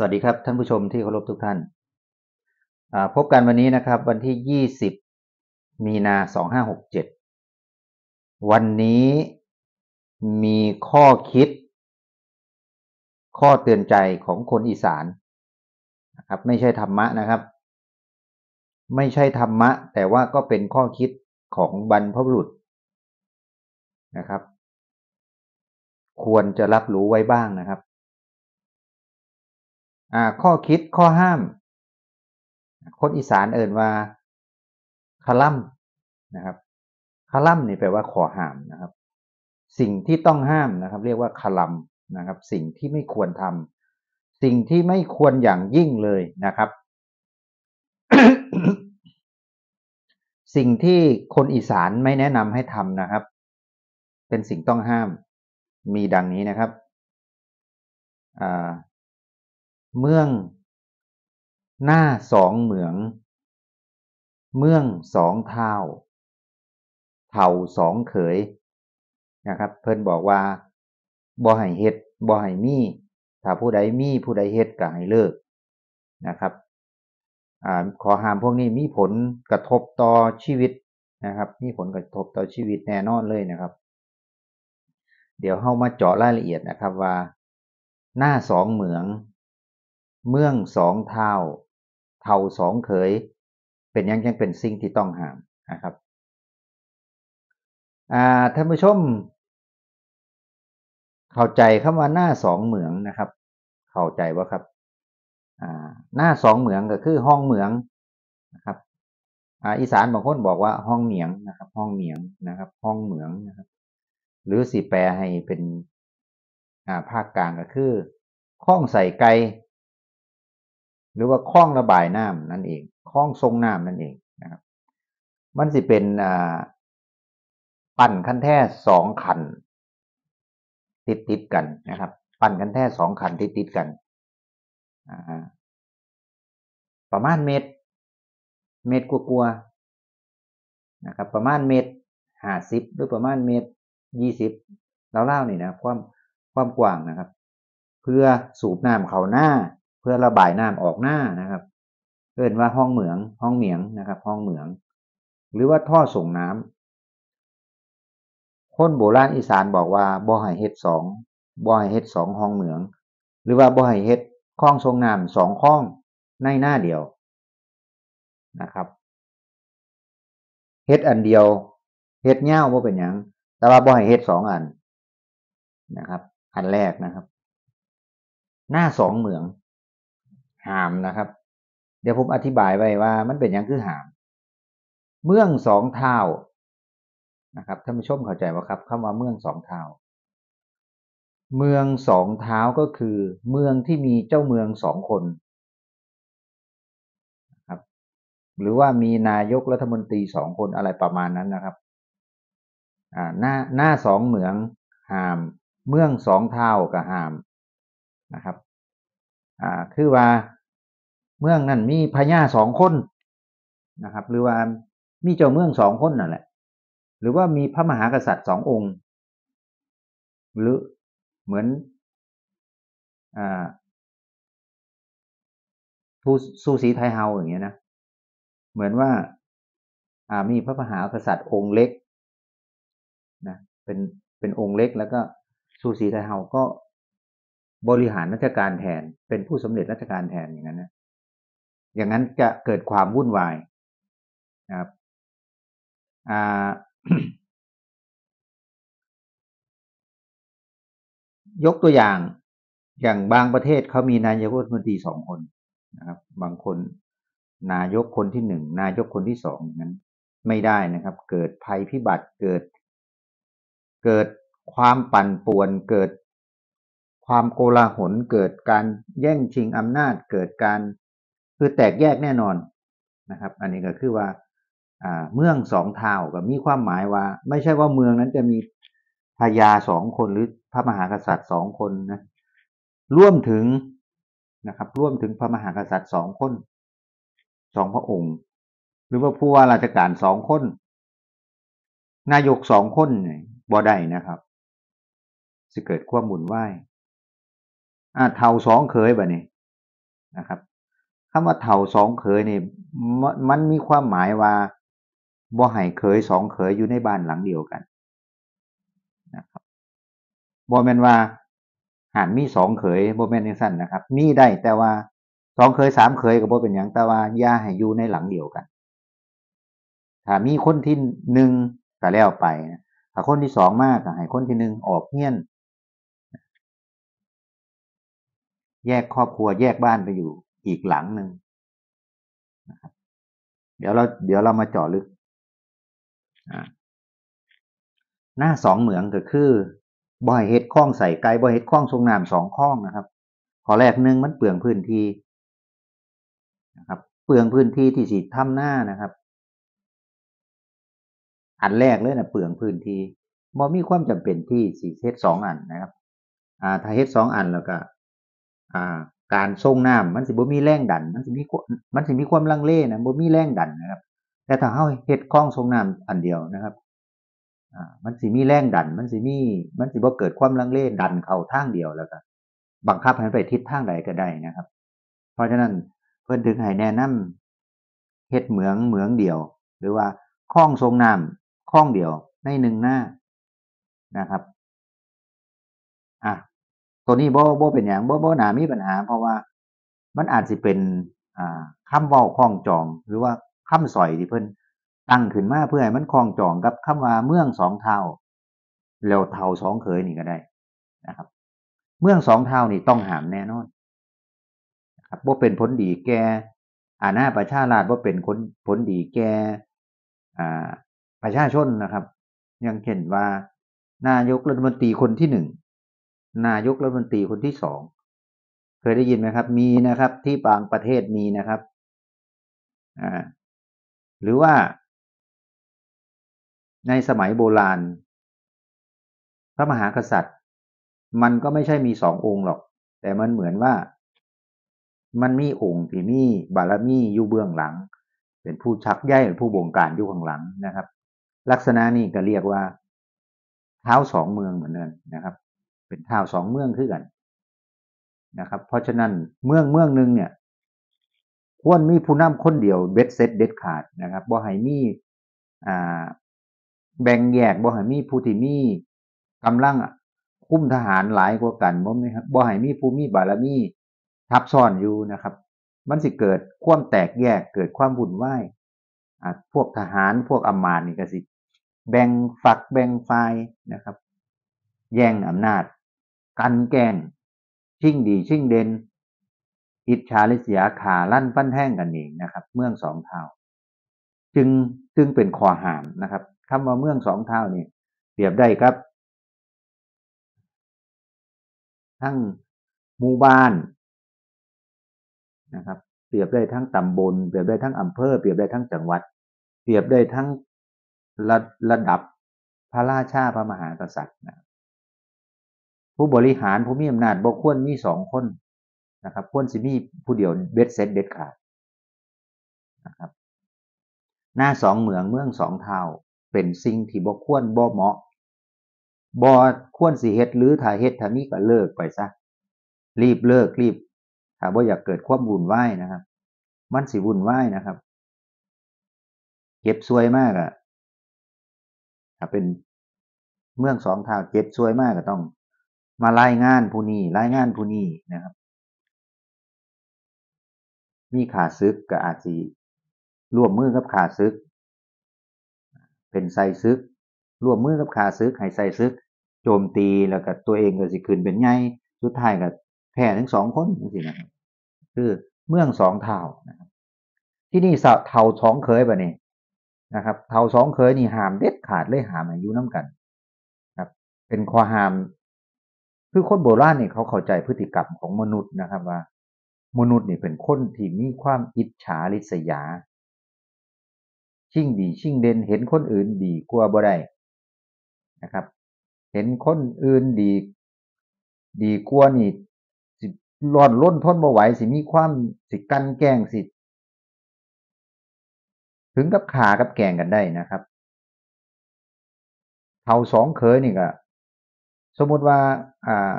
สวัสดีครับท่านผู้ชมที่เคารพทุกท่าน พบกันวันนี้นะครับวันที่ 20 มีนา 2567 วันนี้มีข้อคิด ข้อเตือนใจของคนอีสานนะครับไม่ใช่ธรรมะนะครับ ไม่ใช่ธรรมะ แต่ว่าก็เป็นข้อคิดของบรรพบุรุษนะครับ ควรจะรับรู้ไว้บ้างนะครับ ข้อคิดข้อห้าม คนอีสานเอ่นว่าคลัมนะครับคลัมนี่แปลว่าขอห้ามนะครับ สิ่งที่ต้องห้ามนะครับ เรียกว่าคลัมนะครับ สิ่งที่ไม่ควรทำสิ่งที่ไม่ควรอย่างยิ่งเลยนะครับ สิ่งที่คนอีสานไม่แนะนำให้ทำนะครับ เป็นสิ่งต้องห้ามมีดังนี้นะครับ เมือง หน้าสองเหมือง เมืองสองเท้าเท่าสองเขยนะครับ เพิ่นบอกว่าบ่ให้เฮ็ดบ่ให้มีถ้าผู้ใดมีผู้ใดเฮ็ดก็ให้เลิกนะครับอ่าขอห้ามพวกนี้มีผลกระทบต่อชีวิตนะครับ มีผลกระทบต่อชีวิตแน่นอนเลยนะครับ เดี๋ยวเข้ามาเจาะรายละเอียดนะครับว่า หน้าสองเหมือง เมืองสองเท้าเท่าสองเขย เป็นยังยังเป็นสิ่งที่ต้องห้ามนะครับท่านผู้ชม เข้าใจคำว่าหน้าสองเหมืองนะครับ เข้าใจว่าครับหน้าสองเหมืองก็คือห้องเหมืองนะครับอีสานบางคนบอกว่าห้องเหมียงนะครับ ห้องเหมียงนะครับ ห้องเหมืองนะครับ หรือสีแปลให้เป็นภาคกลางก็คือคล้องใส่ไก่ หรือว่าคล้องระบายน้ำนั่นเองคล้องทรงน้ำนั่นเองนะครับ มันสิเป็นปั่นคันแท้สองขัน ติดติดกันนะครับ ปั่นคันแท้สองขันติดติดกันประมาณเมตร เมตรกลัวๆนะครับ ประมาณเมตรห้าสิบหรือประมาณเมตรยี่สิบเล่าๆนี่นะความความกว้างนะครับ เพื่อสูบน้ำเข้าหน้า พื่อระบายน้ำออกหน้านะครับเอินว่าห้องเหมือง ห้องเหมียงนะครับ ห้องเหมือง หรือว่าท่อส่งน้ำคนโบราณอีสานบอกว่าบ่ให้เฮ็ดสองบ่ให้เฮ็ดสองห้องเหมือง หรือว่าบ่ให้เฮ็ดคลองทรงน้ำสองคลองในหน้าเดียวนะครับเฮ็ดอันเดียวเฮ็ดเง่าบ่เป็นหยังแต่ว่าบ่ให้เฮ็ดสองอันนะครับ อันแรกนะครับ หน้าสองเหมือง หามนะครับ เดี๋ยวผมอธิบายไว้ว่า มันเป็นยังคือหาม เมืองสองเท้านะครับท่านผู้ชมเข้าใจว่าครับคำว่าเมืองสองเท้าเมืองสองเท้าก็คือ เมืองที่มีเจ้าเมืองสองคนครับหรือว่ามีนายกรัฐมนตรีสองคนอะไรประมาณนั้นนะครับอ่าหน้าหน้าสองเหมืองหาม เมืองสองเท้ากับหามนะครับอ่าคือว่า เมืองนั้นมีพญาสองคนนะครับ หรือว่ามีเจ้าเมืองสองคนนั่นแหละ หรือว่ามีพระมหากษัตริย์สององค์ หรือเหมือนอทูสูสีไทยเฮาอย่างเงี้ยนะเหมือนว่าอ่ามีพระมหากษัตริย์องค์เล็กนะเป็นเป็นองค์เล็กแล้วก็สูสีไทยเฮาก็บริหารราชการแทนเป็นผู้สำเร็จราชการแทนอย่างนั้นนะ อย่างนั้นจะเกิดความวุ่นวายนะครับยกตัวอย่างอย่างบางประเทศเขามีนายกรัฐมนตรีสองคนนะครับ บางคนนายกคนที่หนึ่งนายกคนที่สองนั้น ไม่ได้นะครับ เกิดภัยพิบัติเกิด เกิดความปั่นป่วน เกิดความโกลาหลเกิดการแย่งชิงอำนาจ เกิดการ คือแตกแยกแน่นอนนะครับ อันนี้ก็คือว่าเมืองสองเท่าก็มีความหมายว่า ไม่ใช่ว่าเมืองนั้นจะมีพญาสองคนหรือพระมหากษัตริย์สองคนนะร่วมถึงนะครับร่วมถึงพระมหากษัตริย์สองคนสองพระองค์ หรือว่าผู้ว่าราชการสองคน นายกสองคนบ่ได้นะครับจะเกิดความหมุนไหวอ่าเท่าสองเคยบ่เนี่ยนะครับ คำว่าเท่าสองเขยนี่มันมีความหมายว่าบ่ให้เขยสองเขยอยู่ในบ้านหลังเดียวกันนะครับบ่แม่นว่าหานมีสองเขยบ่แม่นจังซั่นนะครับ มีได้แต่ว่าสองเขยสามเขยก็บ่เป็นหยังแต่ว่าย่าให้อยู่ในหลังเดียวกัน ถ้ามีคนที่หนึ่งก็แล้วไปถ้าคนที่สองมากก็ให้คนที่หนึ่งออกเฮียนแยกครอบครัวแยกบ้านไปอยู่ อีกหลังหนึ่งนะครับเดี๋ยวเราเดี๋ยวเรามาเจาะลึก หน้าสองเหมืองก็คือบ่อยเฮ็ดคล้องใส่ไก่บ่อยเฮ็ดคล้องทรงน้ำสองคล้องนะครับข้อแรกหนึ่งมันเปลืองพื้นที่นะครับเปลืองพื้นที่ที่สิทำหน้านะครับ อันแรกเลยนะเปลืองพื้นที่บ่มีความจำเป็นที่สิเฮ็ดสองอันนะครับ อ่าถ้าเฮ็ดสองอันแล้วก็ อ่า การทรงน้ำมันสิบ่มีแรงดัน มันสิมีมันสิมีความลังเลนะบ่มีแรงดันนะครับ แต่ถ้าเฮาเฮ็ดคล้องทรงน้ำอันเดียวนะครับอ่ามันสิมีแรงดัน มันสิมี มันสิบ่เกิดความลังเลดันเข้าทางเดียวแล้วก็บังคับให้ไปทิศทางใดก็ได้นะครับ เพราะฉะนั้นเพิ่นถึงให้แนะนำเฮ็ดเหมืองเหมืองเดียว หรือว่าคล้องทรงน้ำคล้องเดียวในหนึ่งหน้านะครับ ตัวนี้บ่บ่เป็นอย่างบ่บ่หนามีปัญหา เพราะว่ามันอาจสิเป็นอ่าคำเว้าคล้องจอง หรือว่าคำสอยที่เพิ่นตั้งขึ้นมาเพื่อให้มันคล้องจองกับคำว่าเมืองสองเท่าแล้วเท่าสองเคยนี่ก็ได้นะครับ เมืองสองเท่านี่ต้องหามแน่นอนครับว่าเป็นผลดีแก่อาณาประชาราชว่าเป็นผลผลดีแก่อ่าประชาชนนะครับยังเห็นว่านายกรัฐมนตรีคนที่หนึ่ง นายกรัฐมนตรีคนที่สองเคยได้ยินไหมครับ มีนะครับ ที่บางประเทศมีนะครับอ่าหรือว่า ในสมัยโบราณ พระมหากษัตริย์ มันก็ไม่ใช่มีสององค์หรอก แต่มันเหมือนว่า มันมีองค์ที่มีบารมีอยู่เบื้องหลัง เป็นผู้ชักใย่ผู้บงการอยู่ข้างหลังนะครับ ลักษณะนี้ก็เรียกว่า เท้าสองเมืองเหมือนกันนะครับ เป็นเท้าสองเมืองคือกันนะครับ เพราะฉะนั้นเมืองเมืองหนึ่งเนี่ย ควรมีผู้นำคนเดียวเบ็ดเซตเด็ดขาดนะครับบ่ให้มีอ่าแบ่งแยกบ่ให้มีผู้ที่มีกำลังคุ้มทหารหลายกว่ากันบ่มีบ่ให้มีผู้มีบารมีทับซ้อนอยู่นะครับ มันสิเกิดความแตกแยกเกิดความวุ่นวายอ่าพวกทหารพวกอำมาตย์นี่ก็สิ แบ่งฝักแบ่งฝ่ายนะครับ แย่งอำนาจ กันแกงชิ่งดีชิ่งเด่นอิจฉาริษยาขาลั่นปั้นแท่งกันเองนะครับ เมืองสองเท่าจึงจึงเป็นขอหามนะครับคำว่าเมืองสองเท่านี่เปรียบได้ครับ ทั้งหมู่บ้านนะครับ เปรียบได้ทั้งตำบล เปรียบได้ทั้งอำเภอ เปรียบได้ทั้งจังหวัด เปรียบได้ทั้งระระดับพระราชาพระมหากษัตริย์นะ ผู้บริหารผู้มีอำนาจบกควรมีสองคนนะครับ ควรสิมีผู้เดียวเบ็ดเซ็ตเด็ดขาดนะครับหน้าสองเหมืองเมืองสองเท่าเป็นสิ่งที่บ่ควรบ่เหมาะบ่ควรสิเฮ็ดหรือถ้าเฮ็ดถ้ามีก็เลิกไปซะรีบเลิกรีบถ้าบ่อยากเกิดความวุ่นวายนะครับ มันสิวุ่นวายนะครับ เก็บซวยมากอะถ้าเป็นเมืองสองเทาเก็บซวยมากก็ต้อง มารายงานผู้นี้รายงานผู้นี้นะครับ มีขาซึกก็อาจสิร่วมมือกับขาซึก เป็นไซซึกร่วมมือกับขาซึกให้ไซซึก โจมตีแล้วก็ตัวเองก็สิขึ้นเป็นไงสุดท้ายก็แพ้ทั้งสองคนจังซี่นะครับคือเมืองสองเท่านะครับ ที่นี่เท่าสองเคยป่ะนี่นะครับเท่าสองเคยนี่หามเด็ดขาดเลยหามอายุน้ากันครับ เป็นข้อหาม คือคนโบราณนี่ยเขาเข้าใจพฤติกรรมของมนุษย์นะครับว่า มนุษย์นี่เป็นคนที่มีความอิจฉาริษยา ชิ่งดีชิ่งเด่นเห็นคนอื่นดีกว่าบ่ได้นะครับ เห็นคนอื่นดี ดีกว่านี่สิร้อนล้นทนบ่ไหวสิมีความสิกันแกงสิถึงกับขากับแกงกันได้นะครับเท่าสองเคยนี่ก็ สมมติว่าอ่า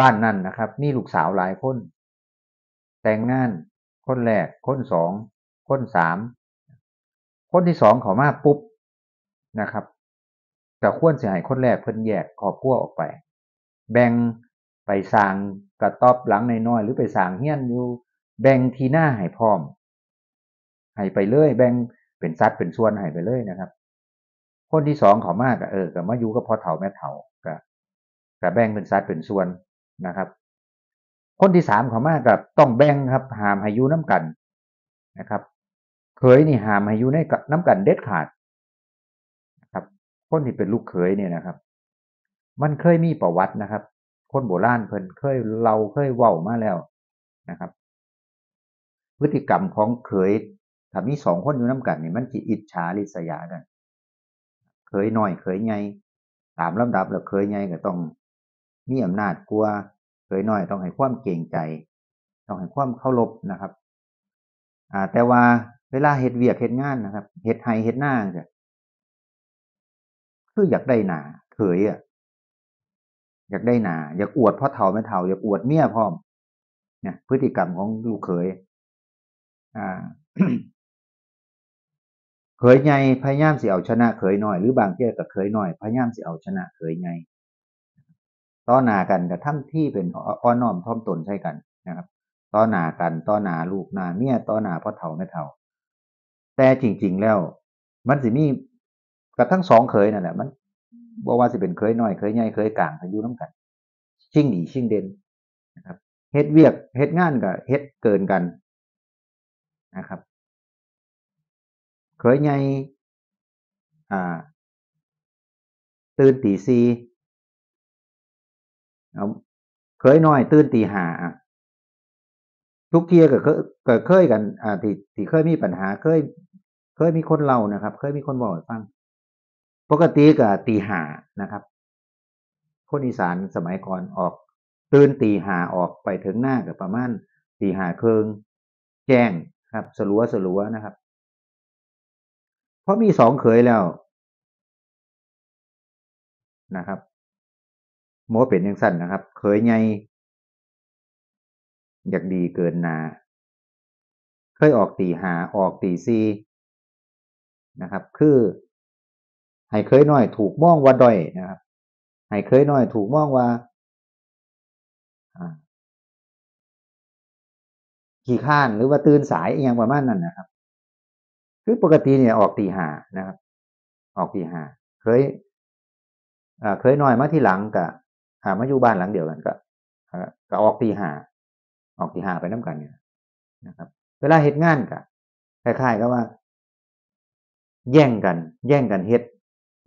บ้านนั่นนะครับ มีลูกสาวหลายคน แต่งงานคนแรกคนสองคนสามคนที่สองเขามาปุ๊บนะครับก็ควรสิให้คนแรกเพิ่นแยกครอบครัวออกไป แบ่งไปสร้างกระต๊อบหลังในน้อยหรือไปสร้างเฮี้ยนอยู่แบ่งทีหน้าให้พร้อมให้ไปเลย แบ่งเป็นสัดเป็นส่วนให้ไปเลยนะครับ คนที่สองเขามากก็เออก็มาอยู่กับพ่อเฒ่าแม่เฒ่าก็ ก็แบ่งเป็นสัดเป็นส่วนนะครับ คนที่สามเขามากกับต้องแบ่งครับหามห้อยู่น้ำกันนะครับเคยนี่หามห้อยู่ในน้ำกันเด็ดขาดนะครับคนที่เป็นลูกเขยเนี่ยนะครับ มันเคยมีประวัตินะครับ คนโบราณเพิ่นเคยเราเคยเว้ามาแล้วนะครับ พฤติกรรมของเขยถ้ามีสองคนอยู่น้ำกันนี่มันสิอิจฉาริษยากันเคยน้อยเคยใหญ่ตามลำดับแล้วเคยใหญ่ก็ต้อง มีอำนาจกลัวเคยน้อยต้องให้ความเกรงใจ ต้องให้ความเคารพนะครับ อ่า แต่ว่าเวลาเฮ็ดเวียกเฮ็ดงานนะครับเฮ็ดไห้เฮ็ดหน้าจ้ะคืออยากได้หนาเขยอะอยากได้หนาอยากอวดพ่อเฒ่าแม่เฒ่าอยากอวดเมียพร้อมเนี่ยพฤติกรรมของลูกเขยอ่าเขยใหญ่พยายามสิเอาชนะเขยน้อยหรือบางเที่ยกับเขยน้อยพยายามสิเอาชนะเขยใหญ่ ต่อหนากันกับทำที่เป็นอ้อนน้อมถ่อมตนใช่กันนะครับต่อหนากันต่อหนาลูกหนาเมียต่อหนาพ่อเฒ่าแม่เฒ่า แต่จริง ๆแล้ว มันสิมีกับทั้งสองเขยนั่นแหละมันบ่ว่าสิเป็นเขยน้อยเขยใหญ่เขยกลางก็อยู่นํกัน ชิงดีชิงเด่นนะครับเฮ็ดเวียกเฮ็ดงานก็เฮ็ดเกินกันนะครับ เคยใหญ่อ่าตื่นตีสี่ เอาเคยน้อยตื่นตีหาทุกเทียก็เคยก็เคยกัน อ่าที่ที่เคยมีปัญหาเคย เคยมีคนเล่านะครับ เคยมีคนบอกให้ฟังปกติก็ตีหานะครับ คนอีสานสมัยก่อนออก ตื่นตีหาออกไปถึงหน้าก็ประมาณตีห้าครึ่งแจ้งครับ สลัวสลัวนะครับ เพราะมีสองเขยแล้วนะครับ โมเป็นยังสั้นนะครับเขยใหญ่อยากดีเกินนา เคยออกตีหาออกตีซีนะครับ คือให้เคยน้อยถูกมองว่าด้อยนะครับให้เคยน้อยถูกมองว่าขี่ข้านหรือว่าตื่นสายอย่างประมาณนั้นนะครับ คือปกติเนี่ยออกตีหานะครับ ออกตีหาเคยเคยน้อยมาที่หลังกับ หามาอยู่บ้านหลังเดียวกันก็ก็ออกตีหาออกตีหาไปน้ากันเนี่ยนะครับ เวลาเฮ็ดงานก็คล้ายๆกับว่า แย่งกัน แย่งกันเฮ็ด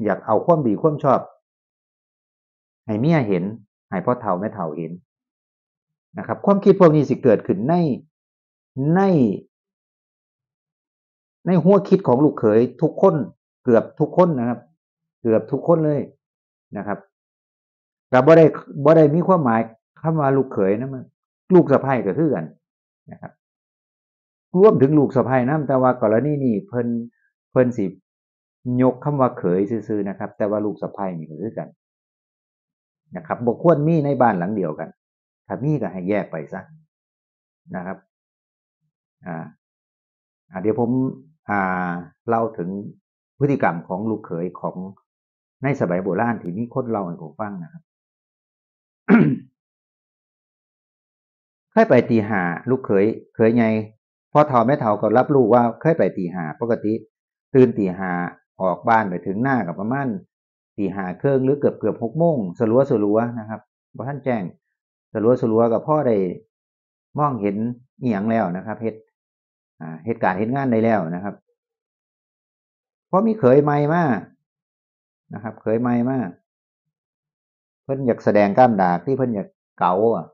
อยากเอาความดีความชอบ ให้เมียเห็นให้พ่อเฒ่าแม่เฒ่าเห็นนะครับ ความคิดพวกนี้สิเกิดขึ้นในใน ในหัวคิดของลูกเขยทุกคน เกือบทุกคนนะครับ เกือบทุกคนเลยนะครับ ก็บ่ได้บ่ได้มีความหมายคำว่าลูกเขยนะมันลูกสะใภ้ก็คือกันนะครับรวมถึงลูกสะใภ้นะแต่ว่ากรณีนี้เพิ่นเพิ่นสิยกคำว่าเขยซื่อๆนะครับ แต่ว่าลูกสะใภ้นี่ก็คือกันนะครับบ่ควรมีในบ้านหลังเดียวกัน ถ้ามีก็ให้แยกไปซะนะครับอ่าอ่าเดี๋ยวผมอ่าเล่าถึงพฤติกรรมของลูกเขยของในสมัยโบราณที่มีคนเล่าให้ผมฟังนะครับ เคยไปตีหาลูกเขยเคยไงพ่อเฒ่าแม่เฒ่าก็รับรู้ว่าเคยไปตีหาปกติ ตื่นตีหาออกบ้านไปถึงหน้ากับประมาณตีหาเครื่องหรือเกือบเกือบหกโมงสลัวสลัวนะครับพอท่านแจ้งสลัวสลัวกับพ่อได้มองเห็นเอียงแล้วนะครับเหตุเหตุการณ์เหตุงานได้แล้วนะครับเพราะมีเขยใหม่มากนะครับ เขยใหม่มาก เพิ่นอยากแสดงกล้ามดากที่เพิ่นอยากเก๋าอะ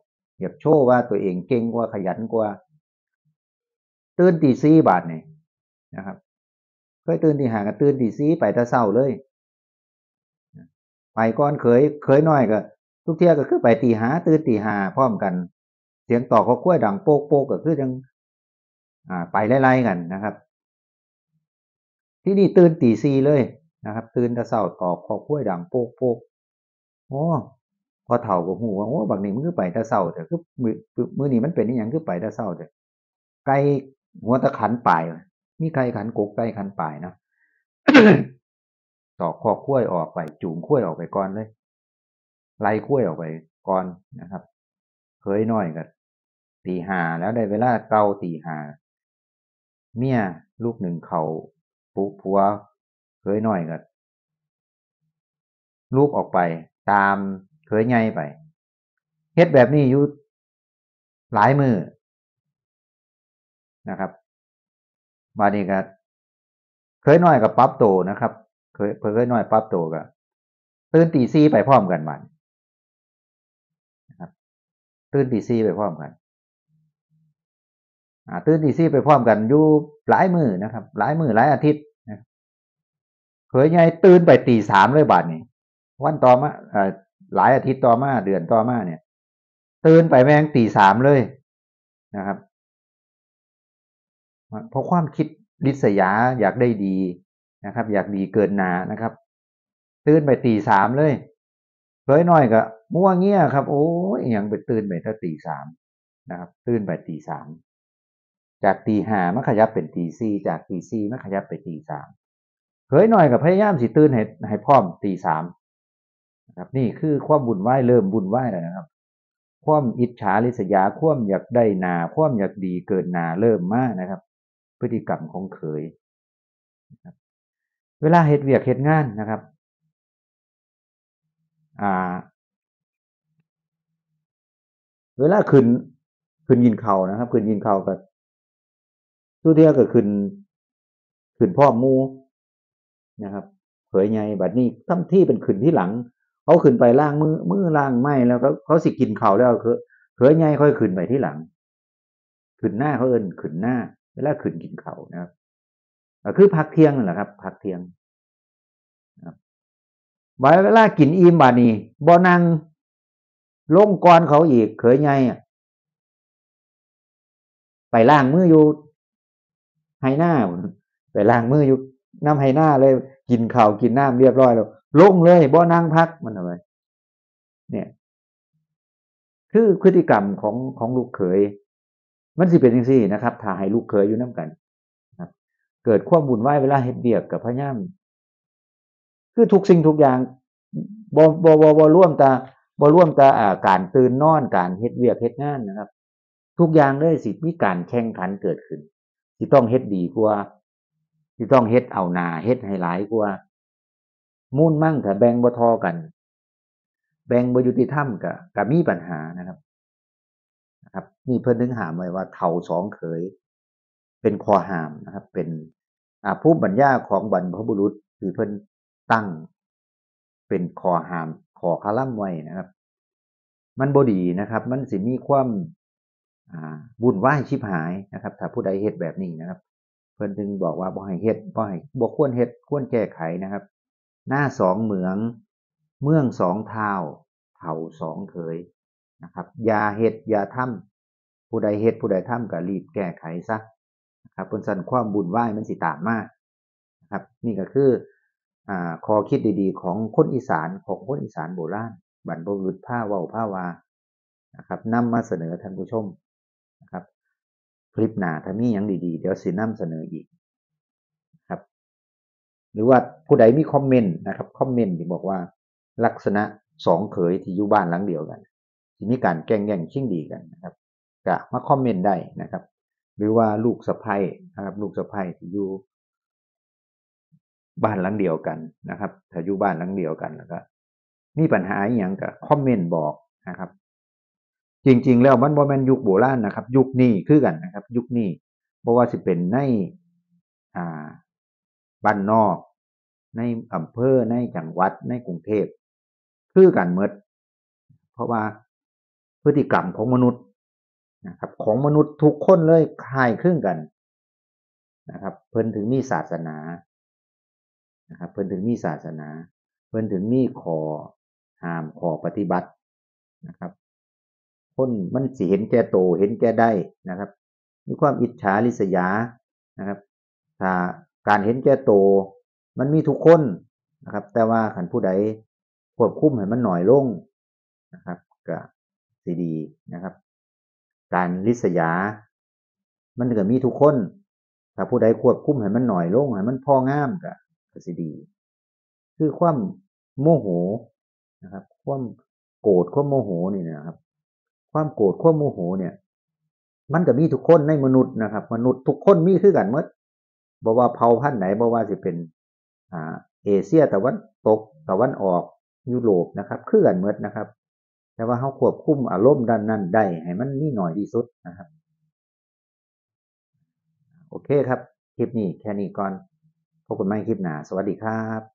อยากโชว์ว่าตัวเองเก่งกว่าขยันกว่า ตื่นตีซีบาทนี่นะครับเคยตื่นตีหากับตื่นตีซีไปแต่เศร้าเลยไปก่อนเคยเคยน้อยก็ ทุกเที่ยก็คือไปตีหาตื่นตีหาพร้อมกัน เสียงต่อเขากล้วยดังโป๊กโป๊กก็คือยังอ่า ไปไล่ๆกันนะครับ ที่นี่ตื่นตีซีเลยนะครับ ตื่นแต่เศร้าต่อขอกล้วยดังโป๊กโป๊ก โอ้พอเฒ่าก็ฮู้ว่าโอ้บักนี้มันคือไปต่เช้าแต่คือมือมือนี้มันเป็นอีหยังคือไปต่เช้าแต่ไก่หัวตะขันปลายมีไก่ขันกกไก่ขันปลายนะตอกคอกข้วยออกไป จูงข้วยออกไปก่อนเลยไล่ข้วยออกไปก่อนนะครับเคยน้อยก็ตีหาแล้วได้เวลาเกาตีหาเมียลูกหนึ่งเขาปุผัวเคยน้อยก็ลูกออกไป ตามเคยไงไปเฮ็ดแบบนี้อยู่หลายมือนะครับบานี้ก็เคยน้อยกับปั๊บโตนะครับ เคยเคยน้อยปั๊บโตก็ตื่นตีซีไปพร้อมกันบันนะครับตื่นตีซีไปพร้อมกันอ่าตื่นตีซีไปพร้อมกันอยู่หลายมือนะครับ หลายมือหลายอาทิตย์นะเคยไงตื่นไปตีสามเลยบาทนี้ วันต่อมาอ่าหลายอาทิตย์ต่อมาเดือนต่อมาเนี่ย ตื่นไปแมงตีสามเลยนะครับ เพราะความคิดริษยาอยากได้ดีนะครับ อยากดีเกินหนานะครับ ตื่นไปตีสามเลยเคยหน้อยก็มั่วเงี้ยครับ โอ้ยยังไปตื่นไปถ้าตีสามนะครับ ตื่นไปตีสามจากตีห้ามันขยับเป็นตีสี่จากตีสี่มันขยับไปตีสามเคยหน่อยกับพยายามสิตื่นให้ให้พร้อมตีสาม นะครับ นี่คือความบุญไหวเริ่มบุญไหวแล้วนะครับ ความอิจฉาริษยาความอยากได้นาความอยากดีเกินนาเริ่มมากนะครับ พฤติกรรมของเคยนะครับเวลาเฮ็ดเวียกเฮ็ดงานนะครับอ่าเวลาขึ้นขึ้นยินเขานะครับขึ้นยินเขากับทุเทียก็ขึ้นขึ้นพ่อมูนะครับเผยไงบัดนี้ทำที่เป็นขึ้นที่หลัง เขาขึ้นไปล่างมือมือล่างไม้แล้วก็เขาสิกินเขาแล้วคือเผยไงค่อยขึ้นไปที่หลัง ขึ้นหน้าเขาเอินขึ้นหน้าเวลาขึ้นกินเขานะครับคือพักเที่ยงนั่นแหละครับพักเที่ยงครับเวลากินอิ่มบานี้บ่นั่งลงกรเขาอีกเขยไงอะไปล่างมืออยู่ไฮหน้าไปล้างมืออยู่ น้ำไฮหน้าเลย กินข่าวกินน้ำเรียบร้อยแล้วลงเลยบ่นั่งพักมันอะไรเนี่ย คือพฤติกรรมของของลูกเขย มันสิเป็นยังซี่นะครับถ้าให้ลูกเขยอยู่น้ากันครับเกิดความบุญไหวเวลาเฮ็ดเบียกกับพระย่ามคือทุกสิ่งทุกอย่างบ่บ่บ่บ่ร่วมตาบ่ร่วมตาอ่าการตื่นนอนการเฮ็ดเวียกเฮ็ดงานนะครับ ทุกอย่างเลยสิมีการแข่งขันเกิดขึ้นที่ต้องเฮ็ดดีกว่า ที่ต้องเฮ็ดเอาหนาเฮ็ดให้หลายกว่ามุ่นมั่งถ้าแบ่งบ่ทอกัน แบ่งบ่ยุติธรรมก็ก็มีปัญหานะครับนะครับนี่เพิ่นถึงหามไว้ว่าเท่าสองเขย เป็นคอหามนะครับ เป็นอ่าผู้บัญญาของบรรพบุรุษที่เพิ่นตั้ง เป็นคอหามขอคาล่ำไว้นะครับ มันบดีนะครับ มันสิมีความบุญไหวชิบหายนะครับ ถ้าผู้ใดเฮ็ดแบบนี้นะครับ เพิ่นถึงบอกว่าบ่ให้เฮ็ดบ่ให้บ่ควรเฮ็ดควรแก้ไขนะครับ หน้าสองเหมือง เมืองสองเท้าเผาสองเคยนะครับอย่าเฮ็ดอย่าทำผู้ใดเฮ็ดผู้ใดทำก็รีบแก้ไขซะนะครับเพิ่นสั่นความบุญไหว้มันสิตามมานะครับนี่ก็คืออ่าคอคิดดีๆ ของคนอีสานของคนอีสานโบราณบรรพบุรุษผ้าเว้าผ้าวานะครับนำมาเสนอท่านผู้ชม คลิปหนาถ้ามีอย่างดีๆ เดี๋ยวสินำเสนออีกครับ หรือว่าผู้ใดมีคอมเมนต์นะครับคอมเมนต์ที่บอกว่าลักษณะสองเขยที่อยู่บ้านหลังเดียวกันที่มีการแก่งแย่งชิงดีกันนะครับก็มาคอมเมนต์ได้นะครับ หรือว่าลูกสะพ้ยนะครับลูกสะพ้ยที่อยู่บ้านหลังเดียวกันนะครับ ถ้าอยู่บ้านหลังเดียวกันแล้วก็มีปัญหาอย่างก็คอมเมนต์บอกนะครับ จริง ๆ แล้วมันบ่แม่นยุคโบราณนะครับ ยุคนี้คือกันนะครับ ยุคนี้บ่ว่าสิเป็นในอ่าบ้านนอก ในอำเภอในจังหวัดในกรุงเทพคือกันหมดเพราะว่าพฤติกรรมของมนุษย์นะครับ ของมนุษย์ทุกคนเลยคล้ายคลึงกันนะครับ เพิ่นถึงมีศาสนานะครับ เพิ่นถึงมีศาสนา เพิ่นถึงมีขอห้ามขอปฏิบัตินะครับ คนมันสิเห็นแก่โตเห็นแก่ได้นะครับ มีความอิจฉาริษยานะครับถ้าการเห็นแก่โตมันมีทุกคนนะครับ แต่ว่าขันผู้ใดควบคุมให้มันหน่อยลงนะครับก็สีดีนะครับ การลิษยา มันก็มีทุกคน ถ้าผู้ใดควบคุมให้มันหน่อยลงให้มันพองามก็ก็สิดี คือความโมโหนะครับ ความโกรธความโมโหนี่นะครับ ความโกรธความโมโหเนี่ย มันก็มีทุกคนในมนุษย์นะครับ มนุษย์ทุกคนมีคือกันหมดบ่ว่าเผ่าพันธุ์ไหนบ่ว่าสิเป็นอ่าเอเชียตะวันตกตะวันออกยุโรปนะครับคือกันหมดนะครับ แต่ว่าเขาควบคุมอารมณ์ด้านนั้นได้ให้มันมีหน่อยที่สุดนะครับ โอเคครับ คลิปนี้แค่นี้ก่อนพบกันใหม่คลิปหน้าสวัสดีครับ